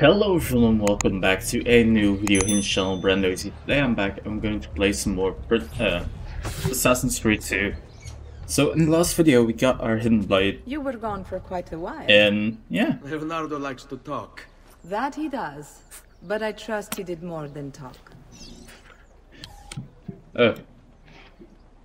Hello everyone, welcome back to a new video here channel, Brando Today I'm back, I'm going to play some more uh, Assassin's Creed 2. So in the last video we got our Hidden Blade, You were gone for quite a while. and yeah, Leonardo likes to talk. That he does. But I trust he did more than talk. uh,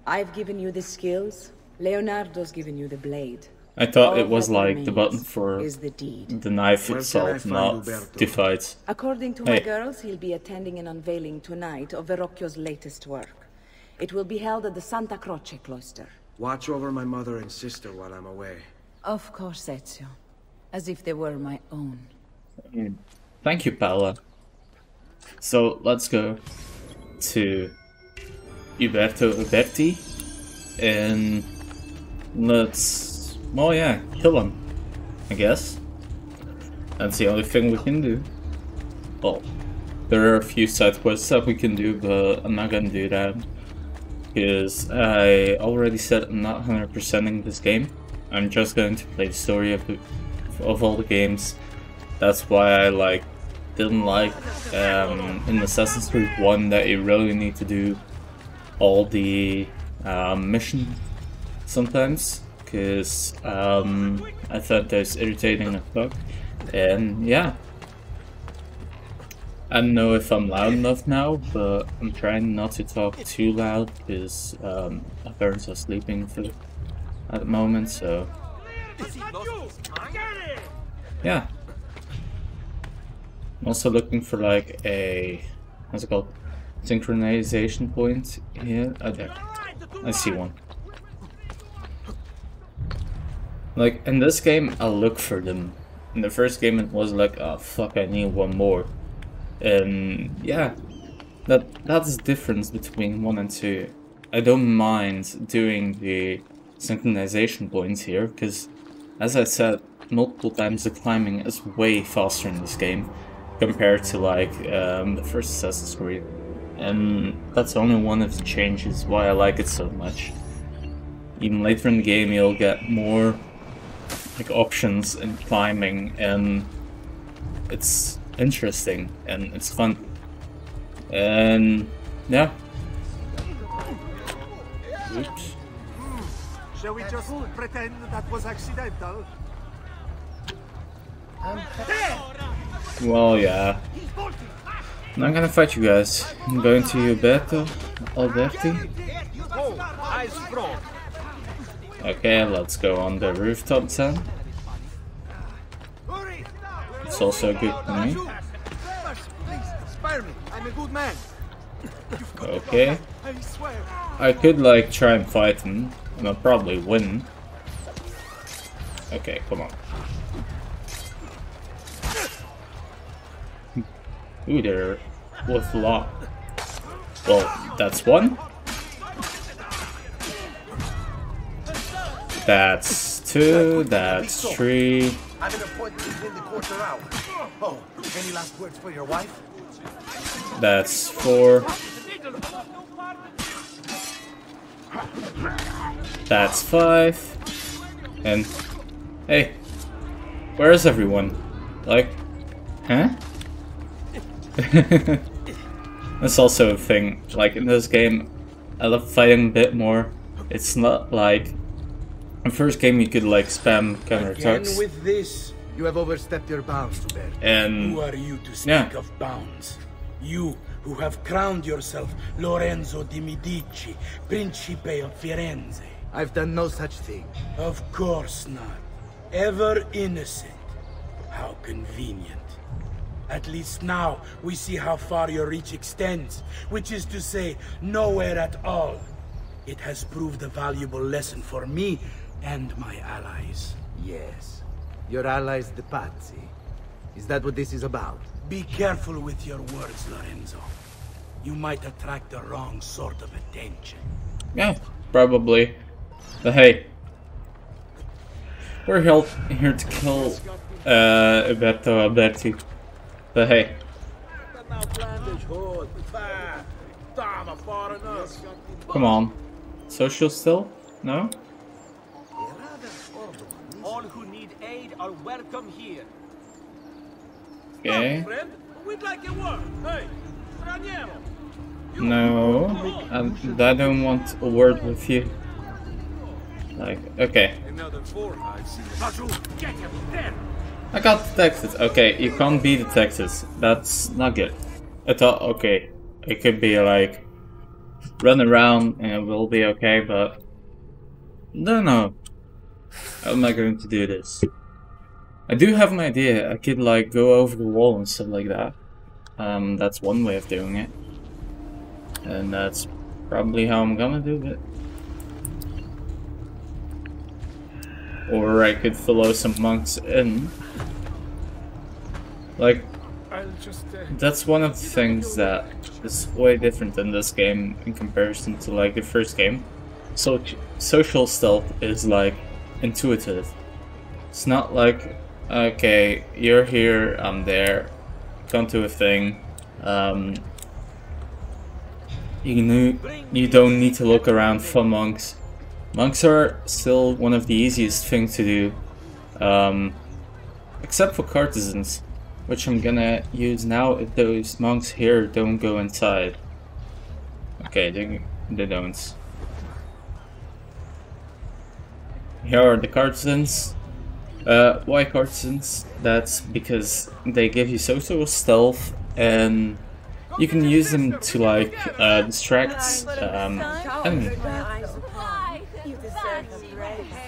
I've given you the skills. Leonardo's given you the blade. I thought All it was like the button for is the deed. the knife Where itself, not Uberto? the fight. According to my girls, he'll be attending an unveiling tonight of Verrocchio's latest work. It will be held at the Santa Croce cloister. Watch over my mother and sister while I'm away. Of course, Ezio. As if they were my own. Mm. Thank you, Paola. So let's go to Uberto Uberti and let's, well, yeah, kill him, I guess. That's the only thing we can do. Well, there are a few side quests that we can do, but I'm not gonna do that because I already said I'm not 100%ing this game. I'm just going to play the story of the, of all the games. That's why I like didn't like um, in Assassin's Creed 1 that you really need to do all the um, mission sometimes because um, I thought that was irritating as fuck and yeah I don't know if I'm loud enough now but I'm trying not to talk too loud because um, my parents are sleeping for, at the moment so yeah I'm also looking for like a what's it called synchronization point here. Oh, there. I see one. Like in this game, I look for them. In the first game, it was like, oh fuck, I need one more. And yeah, that that's the difference between one and two. I don't mind doing the synchronization points here because, as I said multiple times, the climbing is way faster in this game compared to like um, the first Assassin's Creed, and that's only one of the changes why I like it so much. Even later in the game, you'll get more like options in climbing, and it's interesting and it's fun. And yeah. Oops. Shall we just pretend that was accidental? Well, yeah. I'm not gonna fight you guys. I'm going to Uberto Alberti. Oh. Okay, let's go on the rooftop then. It's also good for me. Please, spare me. I'm a good man. Okay. I could like try and fight him, and I'll probably win. Okay, come on. Ooh, they're both locked. Well, that's one. That's two, that's three. I have an appointment in the quarter hour. Oh, any last words for your wife? That's four. That's five. And hey, where is everyone? Like, huh? That's also a thing. Like in this game, I love fighting a bit more. It's not like the first game you could like spam counter counterattacks, with this, You have overstepped your bounds, Uberto. and who are you to speak Yeah. of bounds? You who have crowned yourself Lorenzo di Medici, Principe of Firenze. I've done no such thing. Of course not. Ever innocent. How convenient. At least now we see how far your reach extends, which is to say, nowhere at all. It has proved a valuable lesson for me and my allies. Yes. Your allies, the Pazzi. Is that what this is about? Be careful with your words, Lorenzo. You might attract the wrong sort of attention. yeah, probably. But hey, we're hel- here to kill uh, Alberto Alberti. But hey, come on, social still? No? All who need aid are welcome here. Okay. Friend, we'd like a word. Hey, straniero. No, I, I don't want a word with you. Like, okay. I see. Basu, get him there. I got detected. Okay, you can't be detected. That's not good. I thought, okay, it could be like run around and it will be okay, but no, no. How am I going to do this? I do have an idea. I could like go over the wall and stuff like that. Um, that's one way of doing it, and that's probably how I'm gonna do it. Or I could follow some monks in. Like, that's one of the things that is way different in this game in comparison to like the first game. So social stealth is like intuitive. It's not like okay, you're here, I'm there, come to a thing. Um, you knew you don't need to look around for monks. Monks are still one of the easiest things to do, um, except for courtesans which I'm gonna use now if those monks here don't go inside. Okay, they, they don't. Here are the courtesans. Uh, why courtesans? That's because they give you social stealth and you can use them to like uh, distract um, enemy.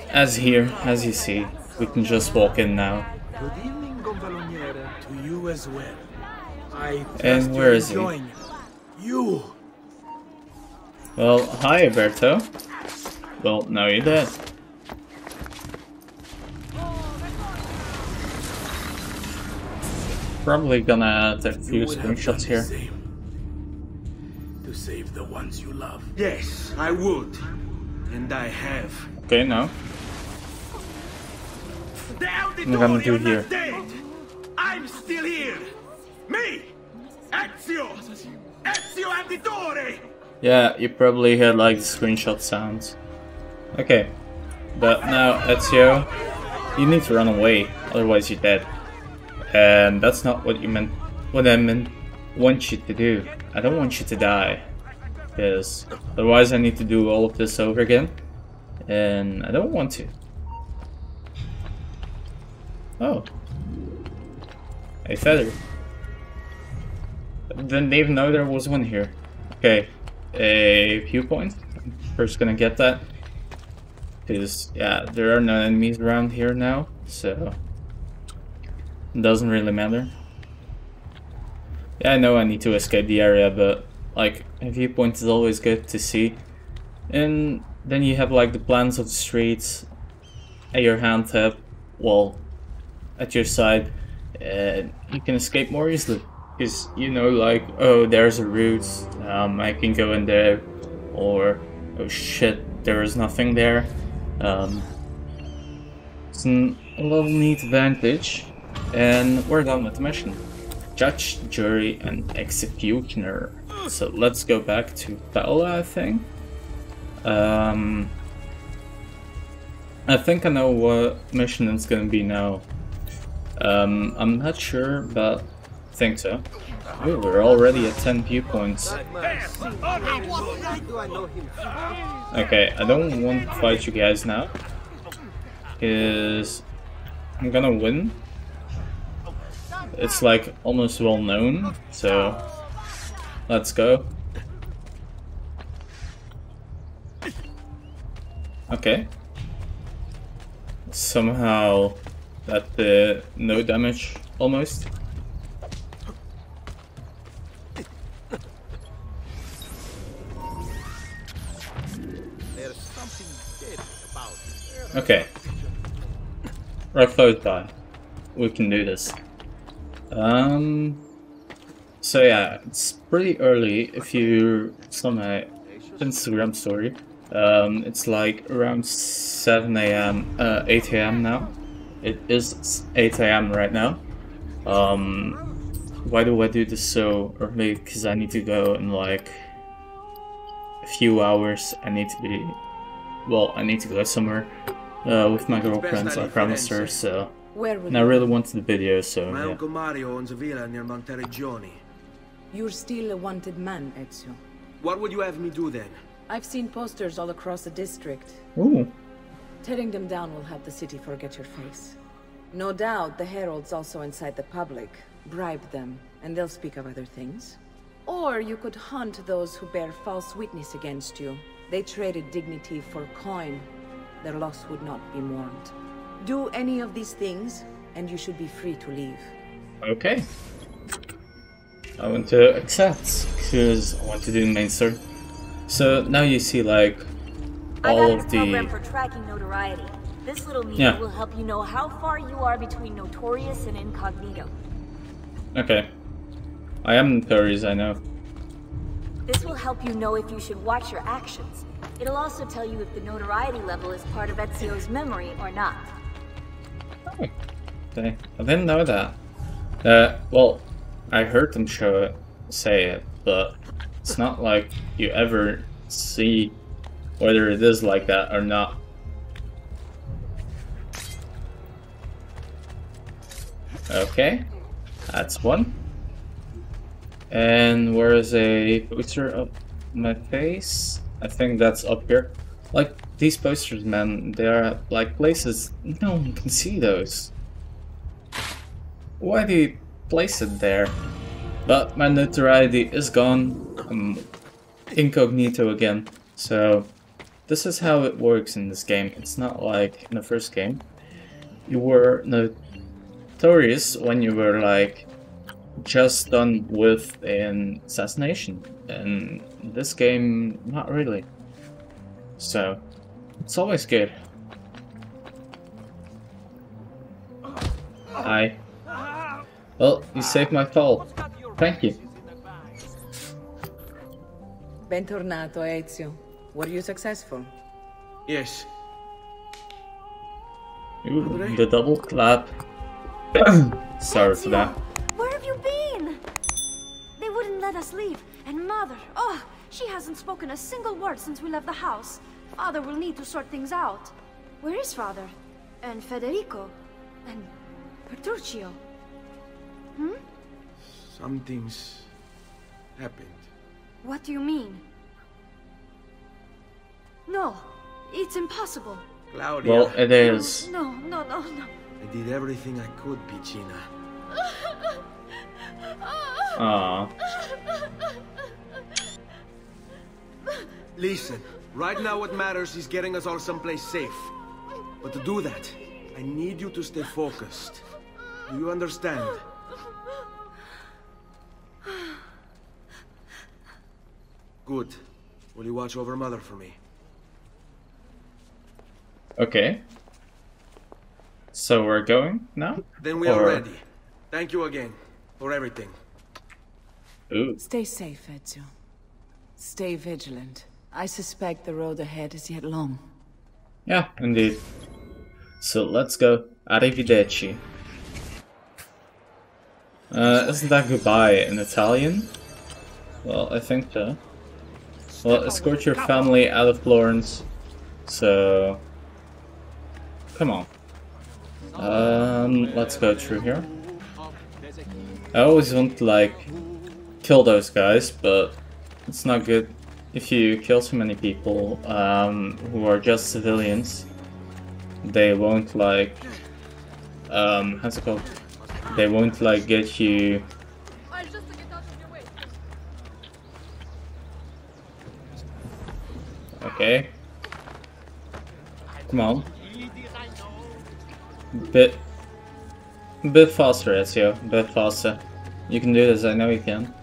As here, as you see, we can just walk in now. Good evening, Gonfaloniere. to you as well. I And where is he? You. Well, hi, Berto. Well, now you're dead. Probably gonna take a few You would have done screenshots here. To save the ones you love. Yes, I would. And I have. Okay, no. The I'm gonna do Auditorium here. is dead! I'm still here! Me! Ezio! Ezio Auditore! Eh? Yeah, you probably heard like the screenshot sounds. Okay. But now, Ezio, you need to run away, otherwise you're dead. And that's not what you meant, what I meant, want you to do. I don't want you to die. Because otherwise I need to do all of this over again. And I don't want to. Oh. A feather. Didn't even know there was one here. Okay, a viewpoint. First gonna get that. Because, yeah, there are no enemies around here now, so... Doesn't really matter. Yeah, I know I need to escape the area, but, like, a viewpoint is always good to see. And then you have, like, the plans of the streets at your hand tab, well, at your side, and you can escape more easily. Because you know, like, oh, there's a route, um, I can go in there, or oh shit, there is nothing there. Um, it's an, a little neat advantage, and we're done with the mission. Judge, jury, and executioner. So let's go back to Paola, I think. Um, I think I know what mission it's gonna be now. Um, I'm not sure, but I think so. Ooh, we're already at 10 viewpoints. Okay, I don't want to fight you guys now. Is I'm gonna win. It's like almost well known, so let's go. Okay. Somehow that the no damage almost. Okay. We're close. We can do this. Um. So yeah, it's pretty early if you saw my Instagram story. Um, it's like around 7 a.m. Uh, 8 a.m. now. It is 8 a.m. right now. Um, why do I do this so early? Because I need to go in like a few hours. I need to be well, I need to go somewhere uh, with my girlfriend. I I promised her, so Where will And I really wanted the video, so My yeah. Uncle Mario owns a villa near Monteriggioni. You're still a wanted man, Ezio. What would you have me do then? I've seen posters all across the district. Ooh. Tearing them down will help the city forget your face. No doubt the heralds also incite the public. Bribe them, and they'll speak of other things. Or you could hunt those who bear false witness against you. They traded dignity for coin. Their loss would not be mourned. Do any of these things, and you should be free to leave. Okay. I want to accept, because I want to do the main story. So now you see like all of a program the for tracking notoriety. This little meter Yeah. will help you know how far you are between notorious and incognito. Okay. I am notorious, I know. This will help you know if you should watch your actions. It'll also tell you if the notoriety level is part of Ezio's memory or not. Okay. I didn't know that. Uh, well, I heard them show it, say it, but it's not like you ever see whether it is like that or not. Okay, that's one. And where is a picture of my face? I think that's up here. Like, these posters, man, they're like places no one can see those. Why do you place it there? But my notoriety is gone. I'm incognito again. So this is how it works in this game. It's not like in the first game. You were notorious when you were like just done with an assassination. And this game, not really. So it's always good. Hi. Well, you saved my fall. Thank you. Bentornato, Ezio. Were you successful? Yes. Ooh, the double clap. Sorry for that. Where have you been? They wouldn't let us leave. And Mother, oh, she hasn't spoken a single word since we left the house. Father will need to sort things out. Where is Father? And Federico? And Petruccio? Hmm? Something's happened. What do you mean? No, it's impossible. Claudia, Well, it is. No, no, no, no. I did everything I could, Piccina. Aw. Listen, right now what matters is getting us all someplace safe. But to do that, I need you to stay focused. Do you understand? Good. Will you watch over Mother for me? Okay. So we're going now? Then we are ready. Thank you again for everything. Ooh. Stay safe, Ezio. Stay vigilant. I suspect the road ahead is yet long. Yeah, indeed. So let's go. Arrivederci. Uh, isn't that goodbye in Italian? Well, I think so. Well, escort your family out of Florence. So... Come on. Um, let's go through here. I always want to, like, kill those guys, but it's not good if you kill too many people um, who are just civilians. They won't, like, um, how's it called? They won't, like, get you Okay. Come on. Bit, bit faster, Ezio. Bit faster. You can do this. I know you can.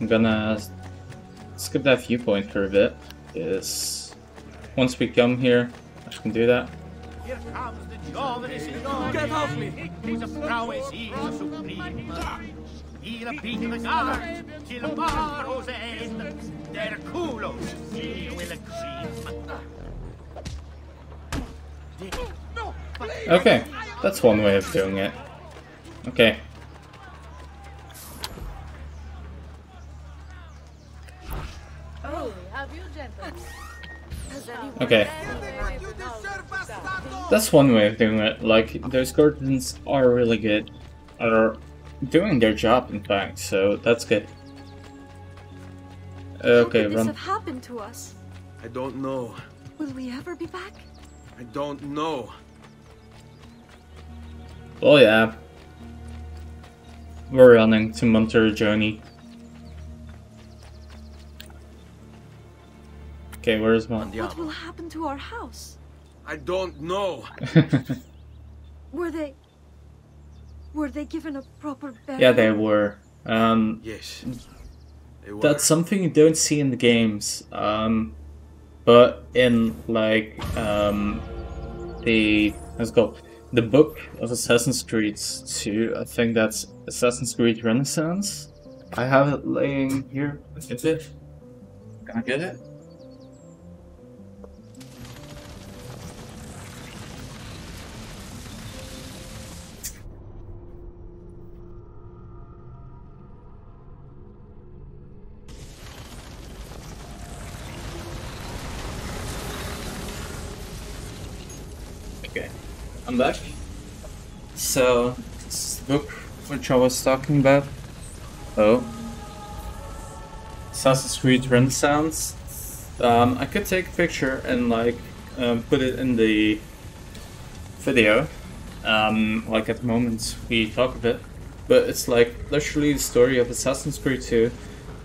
I'm gonna skip that viewpoint for a bit. Is once we come here, I can do that. Here comes the giovane signore. Get off me! His prowess is supreme. Il beat guard, till morrow's end. Der culos he will exim. Okay, that's one way of doing it. Okay. Okay. That's one way of doing it. Like, those gardens are really good. Are doing their job, in fact, so that's good. Okay, How could this run. have happened to us? I don't know. Will we ever be back? I don't know. Oh yeah. We're running to Monteriggioni. Okay, where's one? What will happen to our house? I don't know. Were they... Were they given a proper burial? yeah, they were. Um, Yes. They were. that's something you don't see in the games. Um, but in like um, the let's go the book of Assassin's Creed 2. I think that's Assassin's Creed Renaissance. I have it laying here. Is it? Can I get it? I'm back. So, this book which I was talking about. Oh. Assassin's Creed Renaissance. Um, I could take a picture and like um, put it in the video. Um, like at the moment we talk of it, but it's like literally the story of Assassin's Creed 2,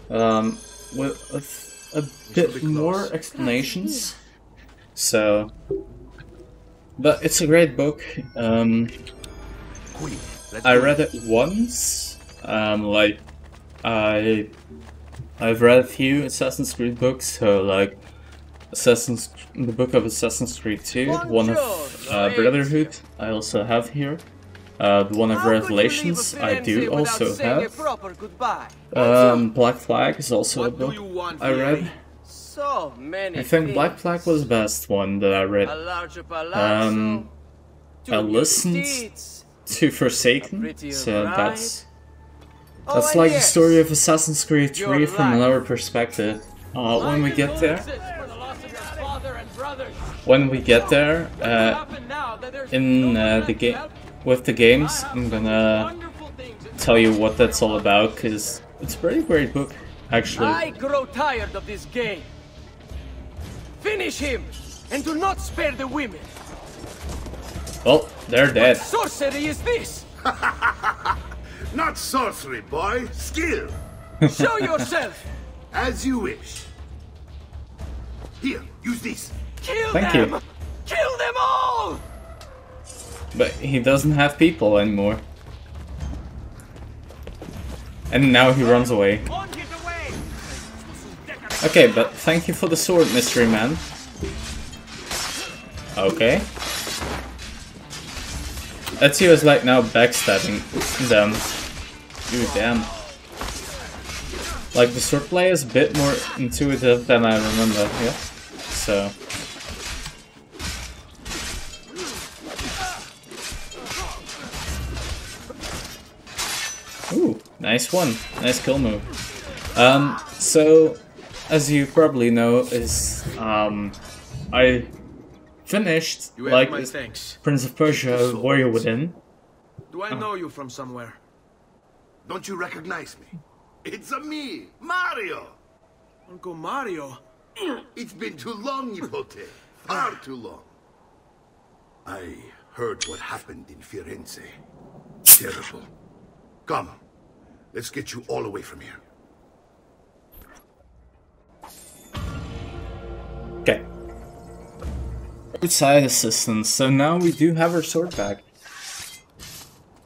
um, with a, a bit more explanations. So, but it's a great book. Um, I read it once. Um, like I, I've read a few Assassin's Creed books. So like, Assassin's the book of Assassin's Creed 2, one of uh, Brotherhood. I also have here. Uh, the one of Revelations. I do also have. Um, Black Flag is also a What do book I read. So many I think Black Flag was the best one that I read. A larger palazzo, Um, I listened to Forsaken, so that's Oh, That's like the story of Assassin's Creed 3 Your from another perspective. Uh, when we get there, for the loss of your father and brothers. when we get there, uh, Happen now that there's in uh, the game, with the games, I'm gonna Wonderful things in tell you what that's all about, cause it's a pretty great book, actually. I grow tired of this game. Finish him, and do not spare the women. Well, they're dead. Sorcery is this? Not sorcery, boy. Skill. Show yourself. As you wish. Here, use this. Kill Thank you. them. Kill them all. But he doesn't have people anymore. And now he runs away. On away! Okay, but thank you for the sword, mystery man. Okay. Ezio is like now backstabbing them. Ooh, damn. Like the swordplay is a bit more intuitive than I remember, yeah? So. Ooh, nice one. Nice kill move. Um, so, as you probably know, is um, I finished You like my this thanks. Prince of Persia Warrior Within. Do I know you from somewhere? Don't you recognize me? It's a me, Mario. Uncle Mario? It's been too long, Nipote. Far too long. I heard what happened in Firenze. Terrible. Come, let's get you all away from here. Okay. Outside assistance. So now we do have our sword back.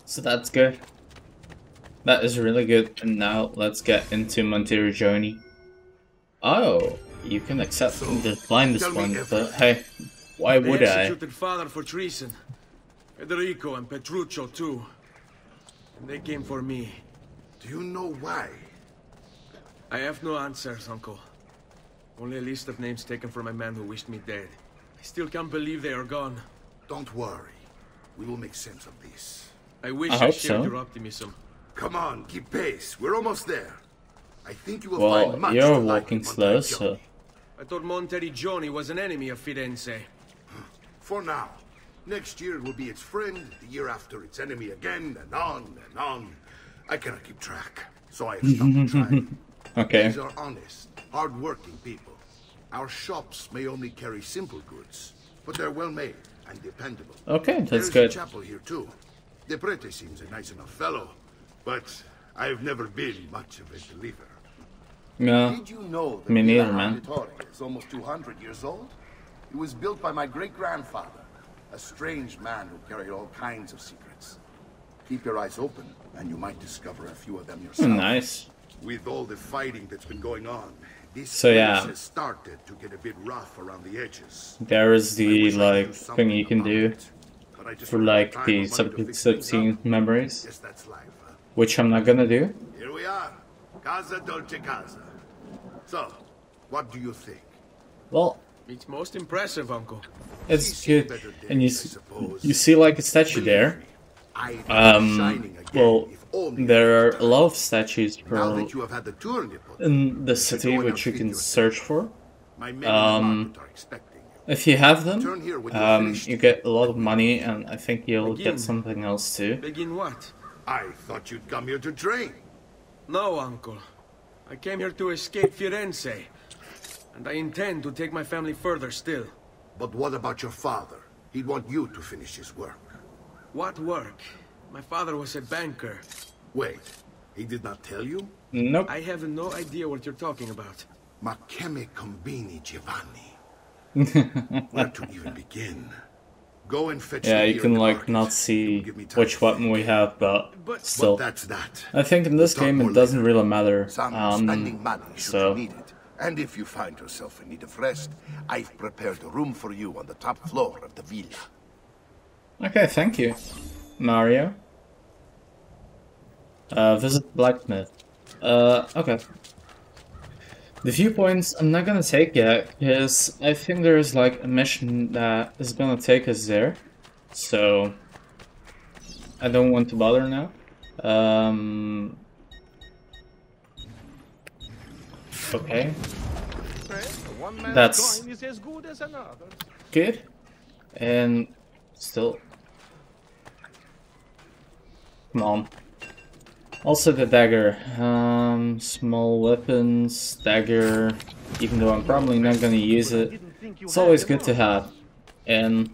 So that's good. That is really good. And now let's get into Monteriggioni. Oh, you can accept and decline this one, but hey, why They would I? executed father for treason. Federico and Petruccio too. And they came for me. Do you know why? I have no answers, uncle. Only a list of names taken from a man who wished me dead. I still can't believe they are gone. Don't worry. We will make sense of this. I wish I I, shared so. your optimism. Come on, keep pace. We're almost there. I think you will Well, find much you're to like walking in slow, Monterey. so I thought Monteriggioni was an enemy of Firenze. For now. Next year it will be its friend, the year after its enemy again, and on and on. I cannot keep track, so I have stopped trying. Okay. These are honest, hard-working people. Our shops may only carry simple goods, but they're well made and dependable. Okay, that's There's good. a chapel here too. De Prete seems a nice enough fellow, but I've never been much of a believer. No. Did you know that Me neither, Villa man. Is almost 200 years old? It was built by my great-grandfather, a strange man who carried all kinds of secrets. Keep your eyes open, and you might discover a few of them yourself. Nice. With all the fighting that's been going on, this So, yeah. started to get a bit rough around the edges. There is the wish I could like thing you can do it, but I just for like the or money to sub fix things scene up. memories, Yes, that's life. which I'm not gonna do. Here we are. Casa Dolce Casa. So, what do you think? Well, It's most impressive, Uncle. it's good, and you s- you see like a statue there. Um, well, there are a lot of statues Now that you have had the tour Nipot, in the city which you can search for. my men Um, market are expecting you. if you have them, Turn here when you're um, you get a lot of money, and I think you'll Begin. get something else too. Begin what? I thought you'd come here to train. No, Uncle. I came here to escape Firenze. And I intend to take my family further still. But what about your father? He'd want you to finish his work. What work? My father was a banker. Wait, he did not tell you? Nope. I have no idea what you're talking about. Ma che combini, Giovanni? Where to even begin? Go and fetch Yeah, you can like market. not see give me time which to weapon we have, but But- still. But that's that. I think in this We'll talk game it doesn't later. really matter. Some Um, spending money should so you need it. And if you find yourself in need of rest, I've prepared a room for you on the top floor of the villa. okay, thank you, Mario. Uh, visit blacksmith. Uh, okay. The viewpoints I'm not gonna take yet because I think there's like a mission that is gonna take us there, so I don't want to bother now. Um. Okay. That's good good. And still. Come on. Also the dagger. Um, small weapons, dagger. Even though I'm probably not gonna use it, it's always good to have. And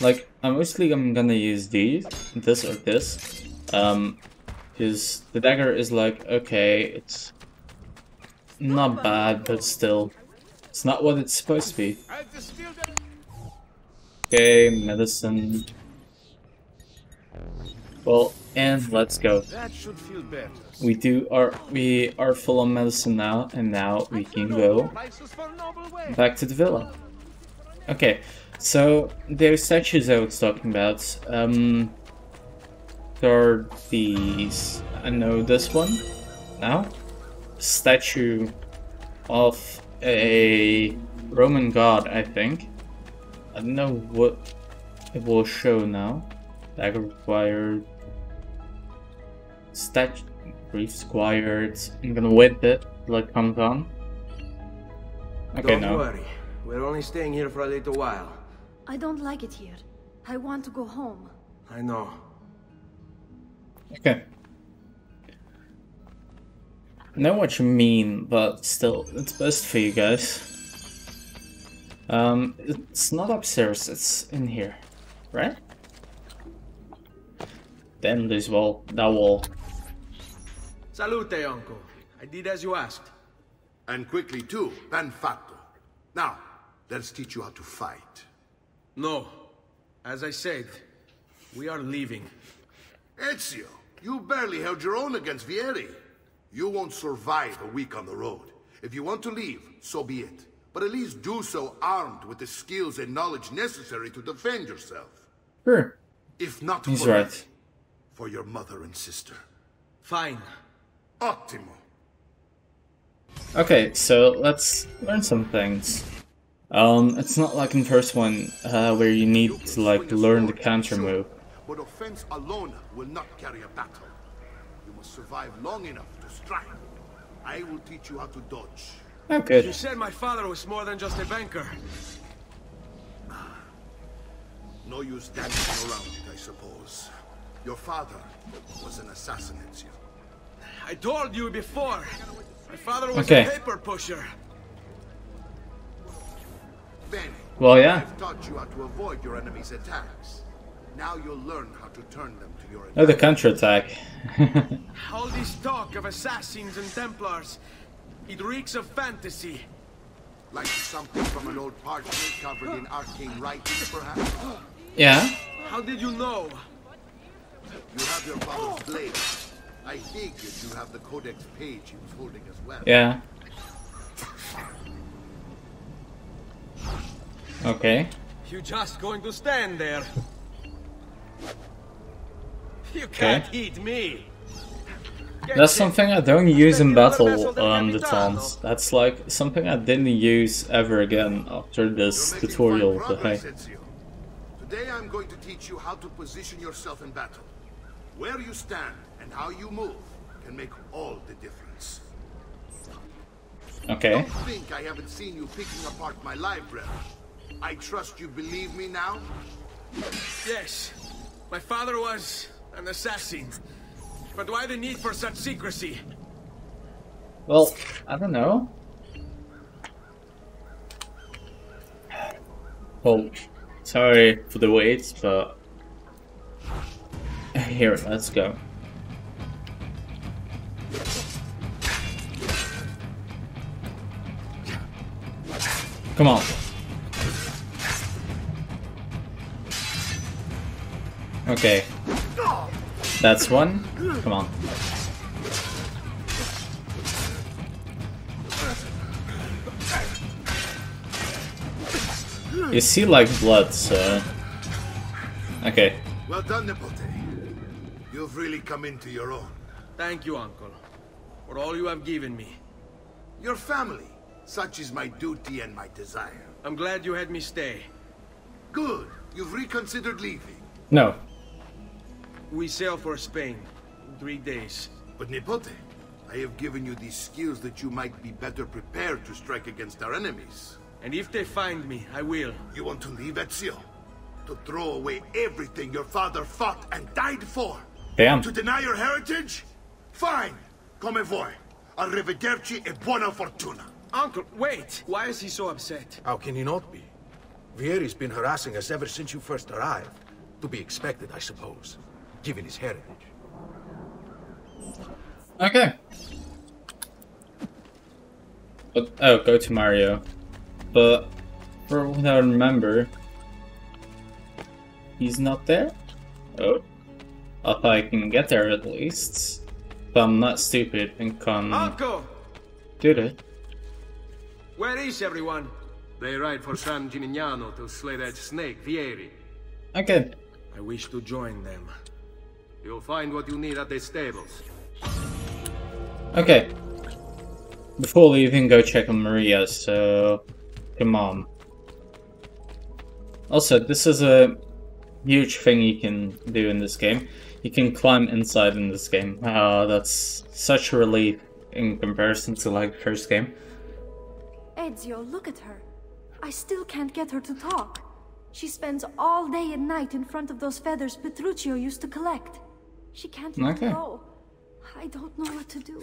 like, I mostly I'm gonna use these, this or this. Um, because the dagger is like okay, it's not bad, but still, it's not what it's supposed to be. Okay, medicine. Well, and let's go. That should feel better. We do are we are full on medicine now, and now we can go Prices for noble way. back to the villa. Okay, so there's statues I was talking about. Um, there are these. I know this one now. Statue of a Roman god, I think. I don't know what it will show now. Dagger required. Statue brief required. I'm gonna wait it till it comes on. Okay, Don't no. worry. We're only staying here for a little while. I don't like it here. I want to go home. I know. Okay. I know what you mean, but still, it's best for you guys. Um, it's not upstairs, it's in here, right? Then this wall, that wall. Salute, Uncle. I did as you asked. And quickly too, ben fatto. Now, let's teach you how to fight. No. As I said, we are leaving. Ezio, you barely held your own against Vieri. You won't survive a week on the road. If you want to leave, so be it. But at least do so armed with the skills and knowledge necessary to defend yourself. Sure. If not He's for me, right. for your mother and sister. Fine. Ottimo. Okay, so let's learn some things. Um, it's not like in the first one, uh, where you need to like learn the counter move. But offense alone will not carry a battle. You must survive long enough to strike. I will teach you how to dodge. Oh, You said my father was more than just a banker. No use dancing around it, I suppose. Your father was an assassin, Ezio. I told you before. My father was Okay. a paper pusher. Bene. Well, yeah. I've taught you how to avoid your enemy's attacks. Now you'll learn how to turn them to your Oh, the advantage. counterattack. All this talk of assassins and Templars, it reeks of fantasy. Like something from an old parchment covered in arcane writing, perhaps? yeah. How did you know? You have your father's blade. I figured you have the codex page he was holding as well. Yeah. Okay. You just going to stand there. You can't eat me. That's something I don't use in battle, adesso um, the capitano. taunts. That's like something I didn't use ever again after this tutorial. fine But hey. Today I'm going to teach you how to position yourself in battle. Where you stand and how you move can make all the difference. okay. Don't think I haven't seen you picking apart my library. I trust you believe me now? Yes. My father was an assassin. But why the need for such secrecy? Well, I don't know. Well, sorry for the wait, but here, let's go. Come on. Okay. That's one. Come on. You see like blood, so... Okay. Well done, Nipote. You've really come into your own. Thank you, uncle, for all you have given me. Your family. Such is my duty and my desire. I'm glad you had me stay. Good. You've reconsidered leaving. No. We sail for Spain in three days. But Nipote, I have given you these skills that you might be better prepared to strike against our enemies. And if they find me, I will. You want to leave Ezio? To throw away everything your father fought and died for? Damn. To deny your heritage? Fine. Come vuoi. Arrivederci e buona fortuna. Uncle, wait! Why is he so upset? How can he not be? Vieri's been harassing us ever since you first arrived. To be expected, I suppose, given his heritage. Okay. But, oh, go to Mario. But, for what I remember, he's not there? Oh. I thought I can get there at least. But I'm not stupid and can Uncle! do it. Where is everyone? They ride for San Gimignano to slay that snake, Vieri. Okay. I wish to join them. You'll find what you need at the stables. Okay. Before leaving, go check on Maria, so... Come on. Also, this is a huge thing you can do in this game. You can climb inside in this game. Uh, that's such a relief in comparison to like first game. Ezio, look at her. I still can't get her to talk. She spends all day and night in front of those feathers Petruccio used to collect. She can't even Okay. go. I don't know what to do.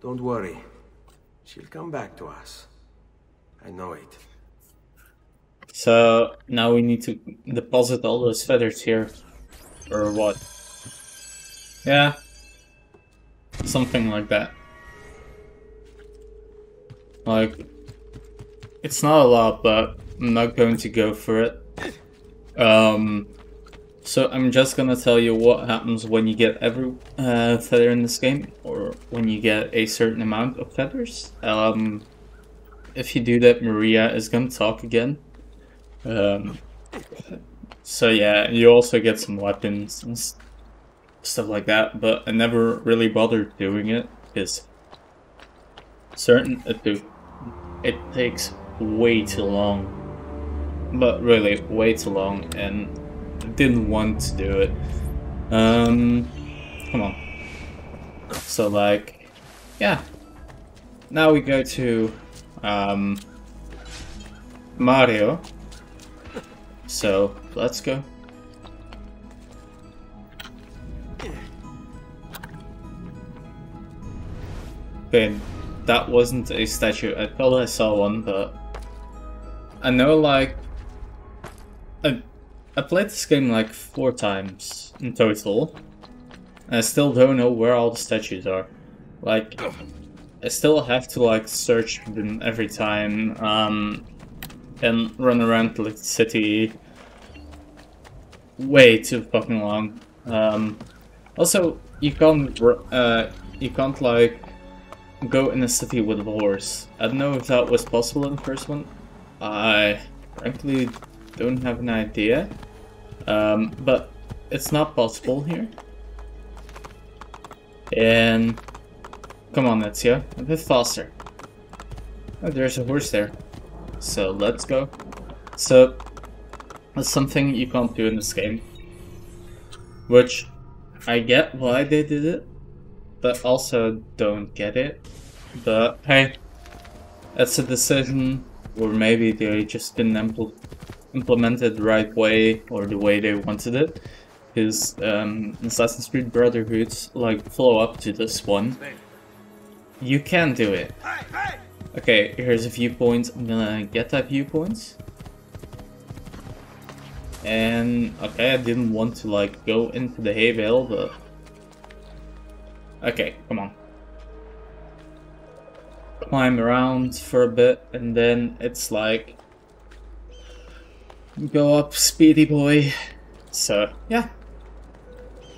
Don't worry. She'll come back to us. I know it. So now we need to deposit all those feathers here. Or what? Yeah. Something like that. Like, it's not a lot, but I'm not going to go for it. Um, so I'm just gonna tell you what happens when you get every uh, feather in this game, or when you get a certain amount of feathers. Um, if you do that, Maria is gonna talk again. Um, so yeah, you also get some weapons and stuff like that, but I never really bothered doing it because certain it do it takes way too long, but really way too long, and I didn't want to do it. Um, come on. So like, yeah. Now we go to um, Mario. So, let's go. Bam. That wasn't a statue. I thought I saw one, but... I know, like... I, I played this game like four times in total. And I still don't know where all the statues are. Like, I still have to like search them every time. Um, and run around the city way too fucking long. Um, also, you can't uh, you can't like go in a city with a horse. I don't know if that was possible in the first one. I frankly don't have an idea. Um, but it's not possible here. And come on, Ezio, a bit faster. Oh, there's a horse there. So let's go. So that's something you can't do in this game. Which I get why they did it, but also don't get it. But hey, that's a decision, or maybe they just didn't impl implement it the right way or the way they wanted it. Because um, Assassin's Creed Brotherhood's like flow up to this one. You can do it. Okay, here's a viewpoint. I'm gonna get that viewpoint. And okay, I didn't want to like go into the hay bale, but okay, come on. Climb around for a bit, and then it's like go up, speedy boy. So yeah,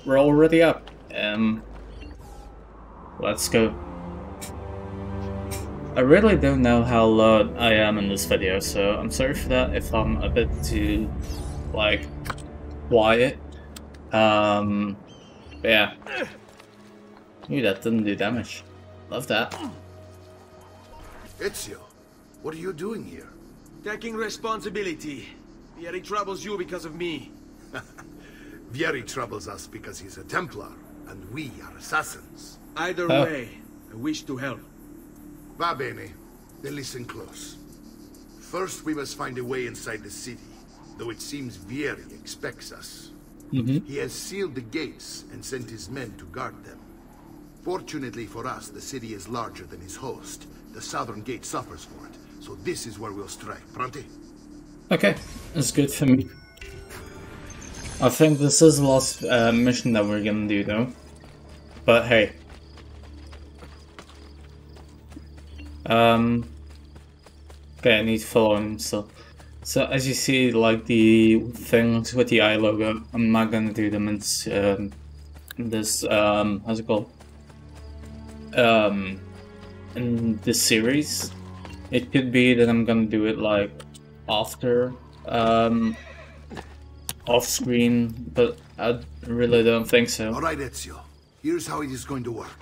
we're already up. Um, let's go. I really don't know how loud I am in this video, so I'm sorry for that if I'm a bit too like quiet. Um, yeah. Ooh, that didn't do damage. Love that. Ezio, what are you doing here? Taking responsibility. Vieri troubles you because of me. Vieri troubles us because he's a Templar, and we are assassins. Either Oh. way, I wish to help. Va bene. Then listen close. First, we must find a way inside the city, though it seems Vieri expects us. Mm-hmm. He has sealed the gates and sent his men to guard them. Fortunately for us, the city is larger than his host. The southern gate suffers for it, so this is where we'll strike. Pronti? Okay, that's good for me. I think this is the last uh, mission that we're gonna do though. But hey. Um. Okay, I need to follow him still. So as you see, like the things with the eye logo, I'm not gonna do them in this, um, this um, how's it called? Um, in this series. It could be that I'm gonna do it like after um, off screen, but I really don't think so. All right, Ezio. Here's how it is going to work.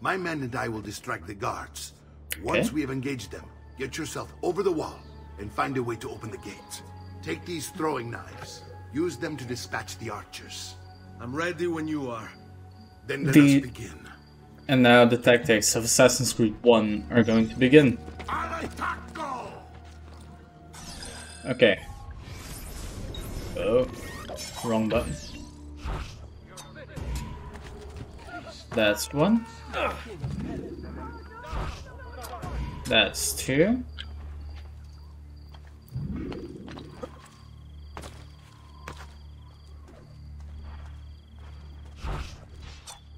My men and I will distract the guards. Once Okay. we have engaged them, get yourself over the wall and find a way to open the gates. Take these throwing knives. Use them to dispatch the archers. I'm ready when you are. Then let The- us begin. And now the tactics of Assassin's Creed 1 are going to begin. Okay. Oh, wrong button. That's one. That's two.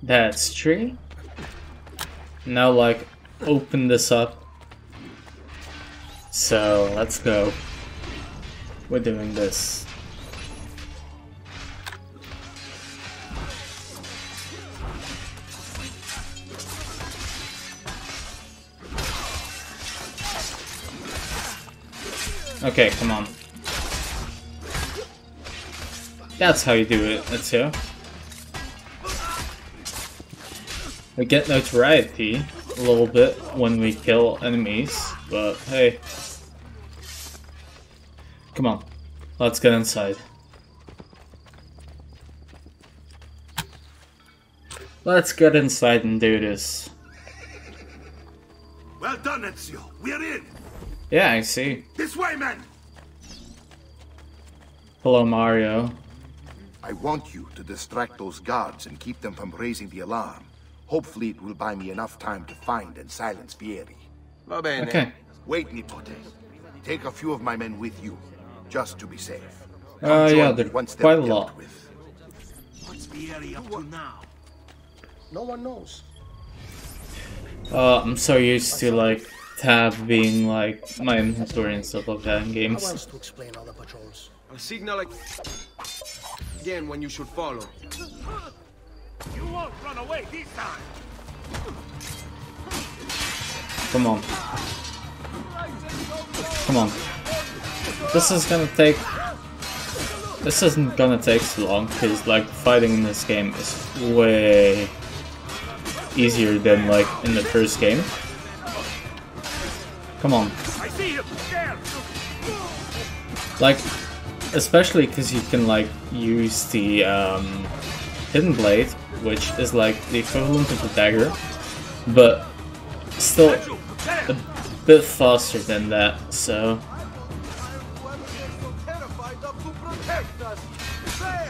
That's three. Now, like, open this up. So, let's go. We're doing this. Okay, come on. That's how you do it, Ezio. We get notoriety a little bit when we kill enemies, but hey. Come on, let's get inside. Let's get inside and do this. Well done, Ezio. We're in. Yeah, I see. This way, men. Hello, Mario. I want you to distract those guards and keep them from raising the alarm. Hopefully it will buy me enough time to find and silence Vieri. Va bene. Okay. Wait, Nipote. Take a few of my men with you, just to be safe. Come Uh, yeah, me there's once they're quite a lot. with. What's Vieri up to now? No one knows. Uh, I'm so used to like tab being like my inventory and stuff like that in How games. else to explain all the patrols? I'll signal again when you should follow. You won't run away this time. Come on. Come on. This is gonna take... This isn't gonna take so long, because like fighting in this game is way easier than like in the first game. Come on. I see him. There. Like, especially because you can like use the um, hidden blade, which is like the equivalent of the dagger, but still a bit faster than that. So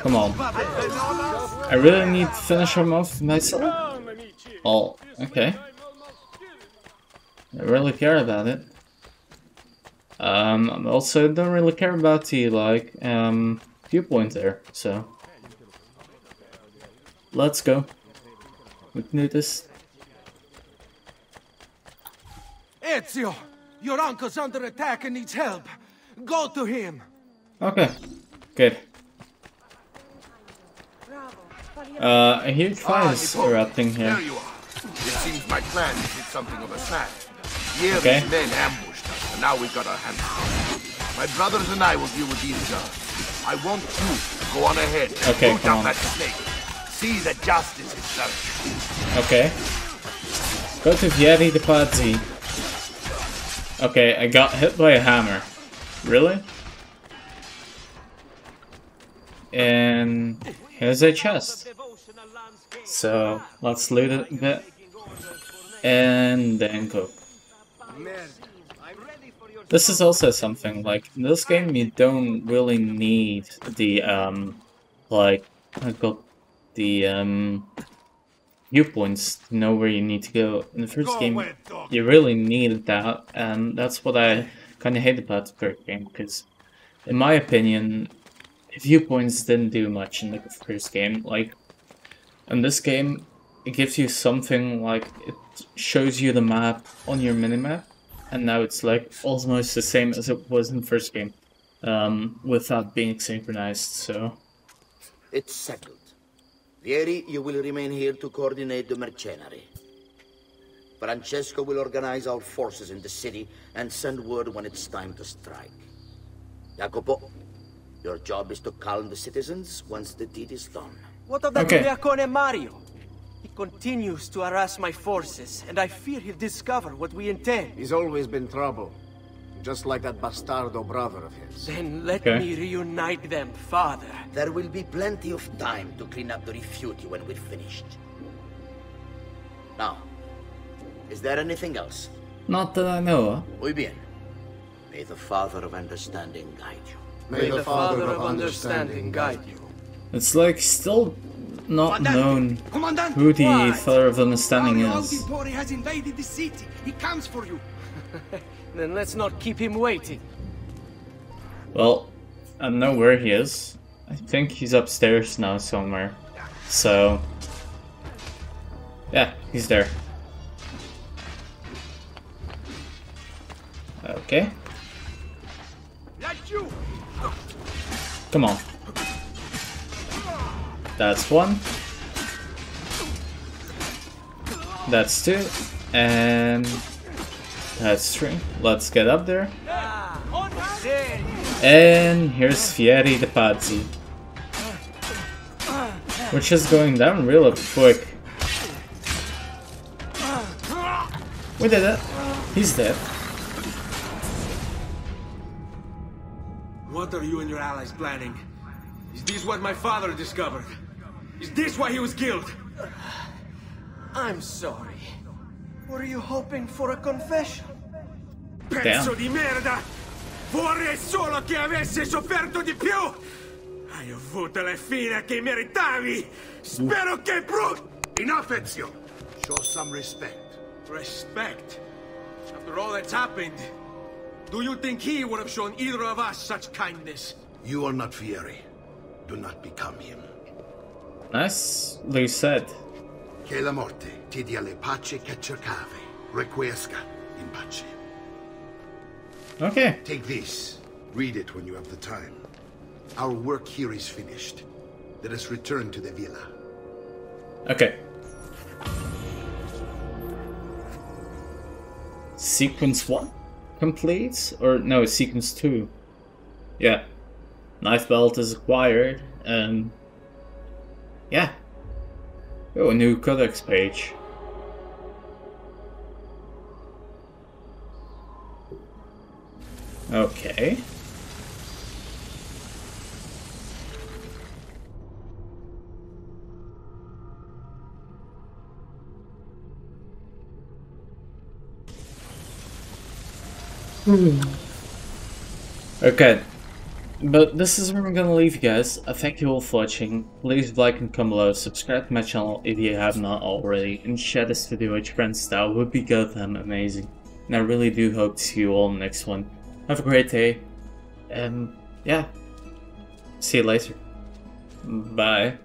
come on, I really need to finish him off myself. Oh, okay. I really care about it. Um, also don't really care about the, like, um, viewpoint there, so... Let's go. We can do this. Ezio! Your uncle's under attack and needs help. Go to him. Okay, good. Uh, a huge fire is erupting here. There you are. It seems my plan hit something of a snag. Vieri's Okay. men ambushed us, and now we've got our hands full. My brothers and I will deal with these guys. I want you to go on ahead Okay, root come on. that snake. See that justice is served. Okay. Go to Vieri de Pazzi. Okay, I got hit by a hammer. Really? And here's a chest. So let's loot it a bit. And then go. This is also something, like, in this game you don't really need the, um, like, I got the, um, viewpoints to know where you need to go. In the first game, you really needed that, and that's what I kind of hate about the first game, because, in my opinion, viewpoints didn't do much in the first game. Like, in this game, it gives you something like it shows you the map on your minimap, and now it's like almost the same as it was in the first game, um, without being synchronized. So It's settled. Vieri, you will remain here to coordinate the mercenary. Francesco will organize our forces in the city and send word when it's time to strike. Jacopo, your job is to calm the citizens once the deed is done. What of that Okay. Ubriacone Mario? He continues to harass my forces, and I fear he'll discover what we intend. He's always been trouble. Just like that bastardo brother of his. Then let Okay. me reunite them, father. There will be plenty of time to clean up the refuge when we're finished. Now, is there anything else? not that I know. of. Muy bien. May the Father of Understanding guide you. May, the Father of Understanding guide you. It's like still not known Comandante! who the What? Father of Understanding Mario is. Auditore has invaded the city. He comes for you. Then let's not keep him waiting. Well, I know where he is. I think he's upstairs now somewhere. So, yeah, he's there. Okay, That's you. come on. That's one. That's two. And that's three. Let's get up there. And here's Vieri de Pazzi. Which is going down real quick. We did it. He's dead. What are you and your allies planning? Is this what my father discovered? Is this why he was killed? I'm sorry. Were you hoping for a confession? Pezzo di merda! Vorrei solo che avessi sofferto di più! Hai avuto la fine che meritavi! Spero che brutto! Enough, Ezio! Show some respect. Respect? After all that's happened, do you think he would have shown either of us such kindness? You are not Vieri. Do not become him. Nicely said. Che la morte ti dia le pace che cercavi. Requiescat in pace. Okay. Take this. Read it when you have the time. Our work here is finished. Let us return to the villa. Okay. Sequence 1 complete? Or no, sequence 2. Yeah. Knife belt is acquired, and yeah. Oh, a new codex page. Okay. Hmm. Okay, but this is where I'm gonna leave you guys. I thank you all for watching. Please like and comment below, subscribe to my channel if you have not already, and share this video with your friends. That would be goddamn amazing. And I really do hope to see you all next one. Have a great day, and yeah, see you later. Bye.